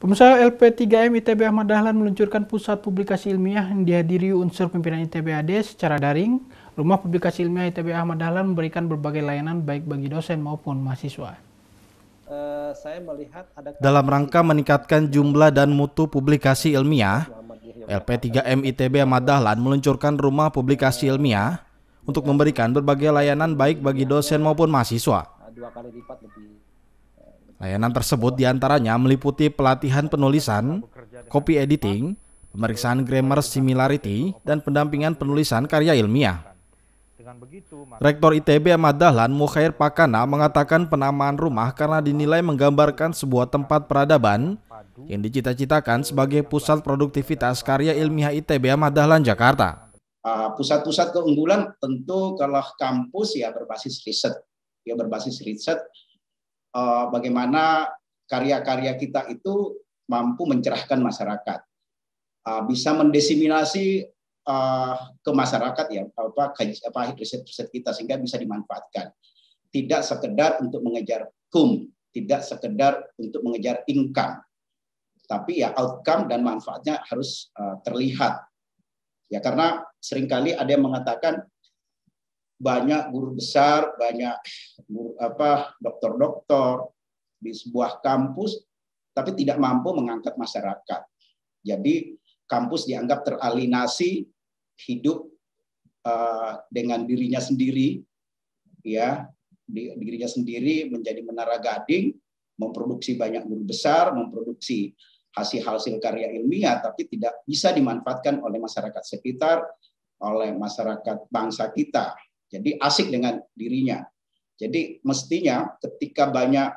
Pemirsa LP3M ITB Ahmad Dahlan meluncurkan pusat publikasi ilmiah yang dihadiri unsur pimpinan ITB AD secara daring. Rumah publikasi ilmiah ITB Ahmad Dahlan memberikan berbagai layanan baik bagi dosen maupun mahasiswa. Uh, saya melihat ada Dalam rangka meningkatkan jumlah dan mutu publikasi ilmiah, LP3M ITB Ahmad Dahlan meluncurkan rumah publikasi ilmiah untuk memberikan berbagai layanan baik bagi dosen maupun mahasiswa. dua kali lipat lebih Layanan tersebut di antaranya meliputi pelatihan penulisan, copy editing, pemeriksaan grammar similarity, dan pendampingan penulisan karya ilmiah. Rektor ITB Ahmad Dahlan Mukhair Pakana mengatakan penamaan rumah karena dinilai menggambarkan sebuah tempat peradaban yang dicita-citakan sebagai pusat produktivitas karya ilmiah ITB Ahmad Dahlan Jakarta. Ah, pusat-pusat keunggulan tentu kalau kampus ya berbasis riset, ya berbasis riset uh, bagaimana karya-karya kita itu mampu mencerahkan masyarakat, uh, bisa mendesiminasi uh, ke masyarakat ya apa apa riset-riset kita sehingga bisa dimanfaatkan. Tidak sekedar untuk mengejar kum, tidak sekedar untuk mengejar income, tapi ya outcome dan manfaatnya harus uh, terlihat. Ya karena sering kali ada yang mengatakan banyak guru besar, banyak guru, apa dokter-dokter di sebuah kampus, tapi tidak mampu mengangkat masyarakat. Jadi kampus dianggap teralinasi hidup uh, dengan dirinya sendiri, ya di, dirinya sendiri menjadi menara gading, memproduksi banyak guru besar, memproduksi hasil-hasil karya ilmiah, tapi tidak bisa dimanfaatkan oleh masyarakat sekitar, oleh masyarakat bangsa kita. Jadi asik dengan dirinya. Jadi mestinya ketika banyak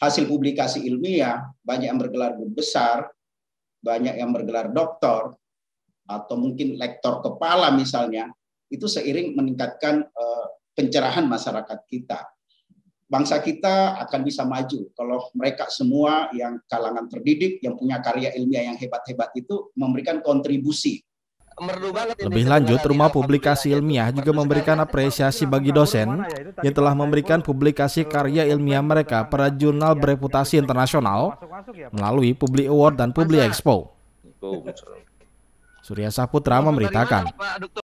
hasil publikasi ilmiah, banyak yang bergelar guru besar, banyak yang bergelar doktor, atau mungkin lektor kepala misalnya, itu seiring meningkatkan uh, pencerahan masyarakat kita. Bangsa kita akan bisa maju kalau mereka semua yang kalangan terdidik, yang punya karya ilmiah yang hebat-hebat itu memberikan kontribusi merdu banget Lebih lanjut, Rumah Publikasi Ilmiah juga memberikan apresiasi bagi dosen yang telah memberikan publikasi karya ilmiah mereka pada jurnal bereputasi internasional melalui Publi Award dan Publi Expo. Surya Saputra memberitakan.